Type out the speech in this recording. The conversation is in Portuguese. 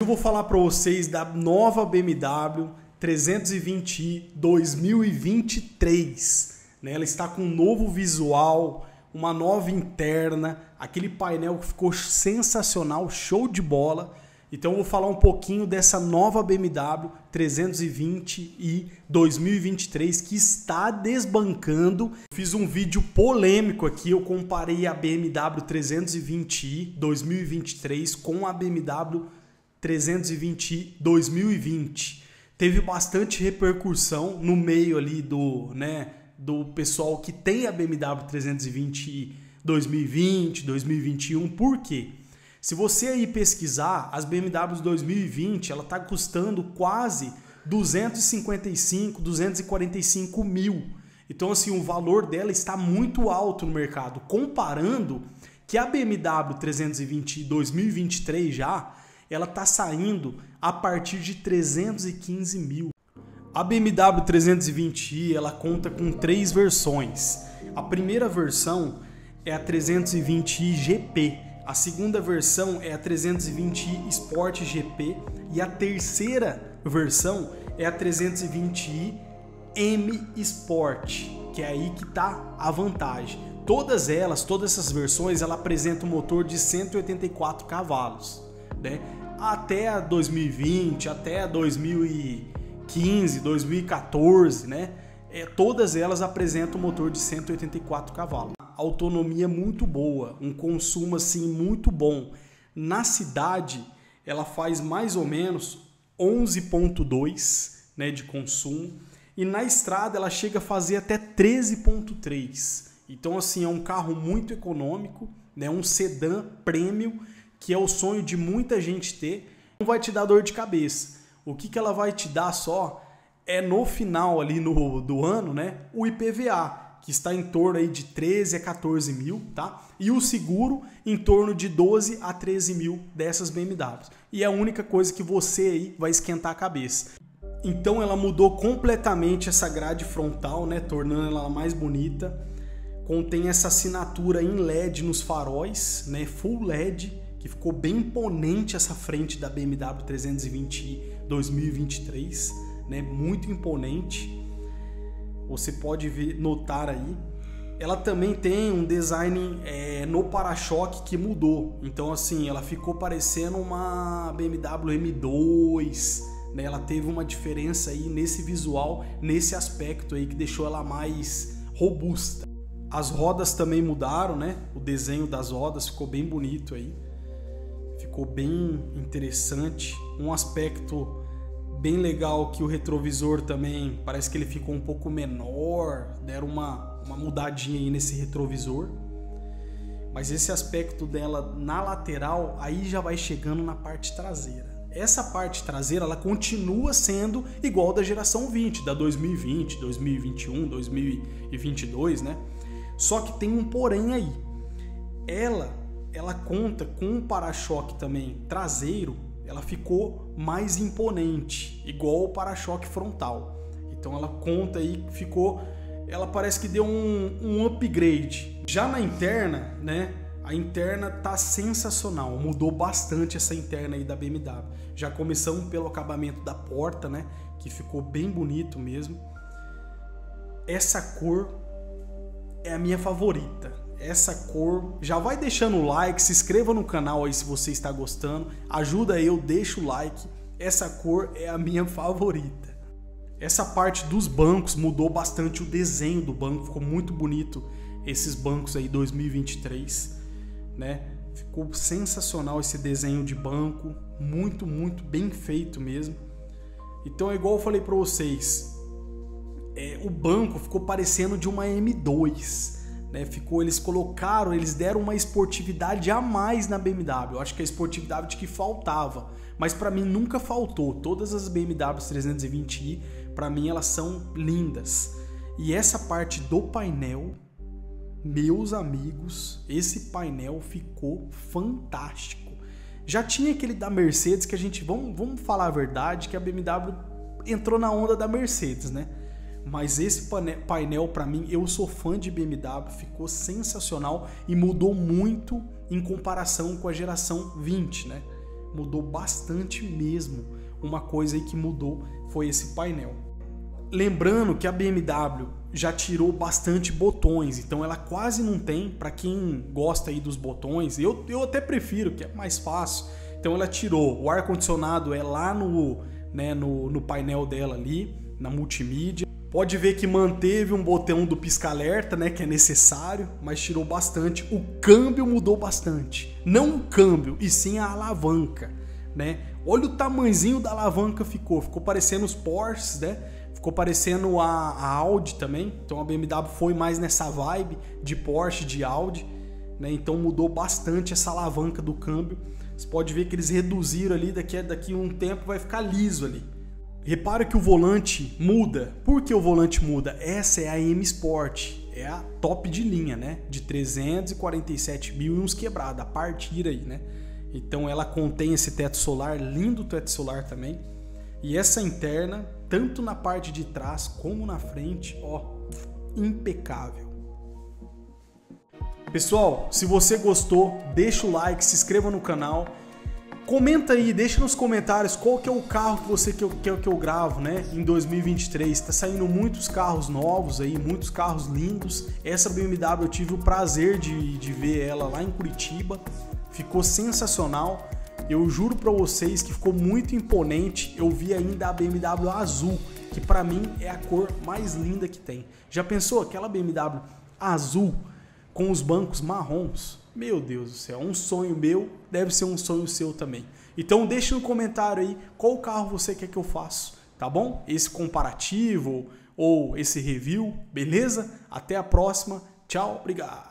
Eu vou falar para vocês da nova BMW 320i 2023. Né? Ela está com um novo visual, uma nova interna, aquele painel que ficou sensacional, show de bola. Então eu vou falar um pouquinho dessa nova BMW 320i 2023 que está desbancando. Fiz um vídeo polêmico aqui, eu comparei a BMW 320i 2023 com a BMW 320i 2020. Teve bastante repercussão no meio ali do, né, do pessoal que tem a BMW 320i 2020, 2021. Por quê? Se você aí pesquisar, as BMWs 2020, ela está custando quase 255, 245 mil. Então, assim, o valor dela está muito alto no mercado. Comparando que a BMW 320 2023 já, ela está saindo a partir de 315 mil. A BMW 320i ela conta com três versões. A primeira versão é a 320i GP, a segunda versão é a 320i Sport GP e a terceira versão é a 320i M Sport, que é aí que está a vantagem. Todas elas, todas essas versões, ela apresenta um motor de 184 cavalos, né? Até a 2020, até a 2015, 2014, né? É, todas elas apresentam motor de 184 cavalos autonomia muito boa, um consumo assim muito bom. Na cidade, ela faz mais ou menos 11.2, né, de consumo, e na estrada ela chega a fazer até 13.3. Então assim, é um carro muito econômico, né, um sedã premium, que é o sonho de muita gente ter. Não vai te dar dor de cabeça. O que, que ela vai te dar só é no final ali no, do ano, né, o IPVA que está em torno aí de 13 a 14 mil, tá? E o seguro em torno de 12 a 13 mil dessas BMWs. E é a única coisa que você aí vai esquentar a cabeça. Então ela mudou completamente essa grade frontal, né? Tornando ela mais bonita. Contém essa assinatura em LED nos faróis, né? Full LED, que ficou bem imponente essa frente da BMW 320i 2023, né? Muito imponente você pode ver, notar aí. Ela também tem um design é, no para-choque que mudou. Então, assim, ela ficou parecendo uma BMW M2. Né? Ela teve uma diferença aí nesse visual, nesse aspecto aí que deixou ela mais robusta. As rodas também mudaram, né? O desenho das rodas ficou bem bonito aí. Ficou bem interessante. Um aspecto Bem legal que o retrovisor também parece que ele ficou um pouco menor, deram uma, uma mudadinha aí nesse retrovisor. Mas esse aspecto dela na lateral aí já vai chegando na parte traseira. Essa parte traseira ela continua sendo igual da geração 20, da 2020, 2021, 2022, né? Só que tem um porém aí. Ela ela conta com um para-choque também traseiro ela ficou mais imponente, igual o para-choque frontal. Então ela conta aí, ficou, ela parece que deu um, um upgrade. Já na interna, né? A interna tá sensacional, mudou bastante essa interna aí da BMW. Já começamos pelo acabamento da porta, né? Que ficou bem bonito mesmo. Essa cor é a minha favorita essa cor. Já vai deixando o like, se inscreva no canal aí se você está gostando. Ajuda eu, deixa o like. Essa cor é a minha favorita. Essa parte dos bancos mudou bastante o desenho do banco, ficou muito bonito esses bancos aí 2023, né? Ficou sensacional esse desenho de banco, muito, muito bem feito mesmo. Então é igual eu falei para vocês, é, o banco ficou parecendo de uma M2 né, ficou, eles colocaram, eles deram uma esportividade a mais na BMW. Eu acho que a esportividade que faltava, mas para mim nunca faltou. Todas as BMWs 320i, para mim elas são lindas. E essa parte do painel, meus amigos, esse painel ficou fantástico. Já tinha aquele da Mercedes que a gente, vamos, vamos falar a verdade, que a BMW entrou na onda da Mercedes, né? Mas esse painel, para mim, eu sou fã de BMW, ficou sensacional e mudou muito em comparação com a geração 20, né? mudou bastante mesmo. Uma coisa aí que mudou foi esse painel. Lembrando que a BMW já tirou bastante botões, então ela quase não tem, para quem gosta aí dos botões, eu, eu até prefiro, que é mais fácil. Então ela tirou, o ar-condicionado é lá no, né, no, no painel dela ali, na multimídia. Pode ver que manteve um botão do pisca-alerta, né, que é necessário, mas tirou bastante. O câmbio mudou bastante. Não o câmbio, e sim a alavanca, né? Olha o tamanzinho da alavanca ficou, ficou parecendo os Porsches, né? Ficou parecendo a, a Audi também. Então a BMW foi mais nessa vibe de Porsche, de Audi, né? Então mudou bastante essa alavanca do câmbio. Você pode ver que eles reduziram ali, daqui, daqui um tempo vai ficar liso ali. Repara que o volante muda. Por que o volante muda? Essa é a M Sport, é a top de linha, né? De 347 mil e uns quebrados, a partir aí, né? Então ela contém esse teto solar, lindo teto solar também. E essa interna, tanto na parte de trás como na frente, ó, impecável. Pessoal, se você gostou, deixa o like, se inscreva no canal. Comenta aí, deixa nos comentários qual que é o carro que você quer que, que eu gravo, né? Em 2023. Tá saindo muitos carros novos aí, muitos carros lindos. Essa BMW eu tive o prazer de, de ver ela lá em Curitiba. Ficou sensacional. Eu juro para vocês que ficou muito imponente. Eu vi ainda a BMW azul, que para mim é a cor mais linda que tem. Já pensou aquela BMW azul? com os bancos marrons. Meu Deus do céu, um sonho meu deve ser um sonho seu também. Então deixe no comentário aí qual carro você quer que eu faça, tá bom? Esse comparativo ou esse review, beleza? Até a próxima. Tchau, obrigado.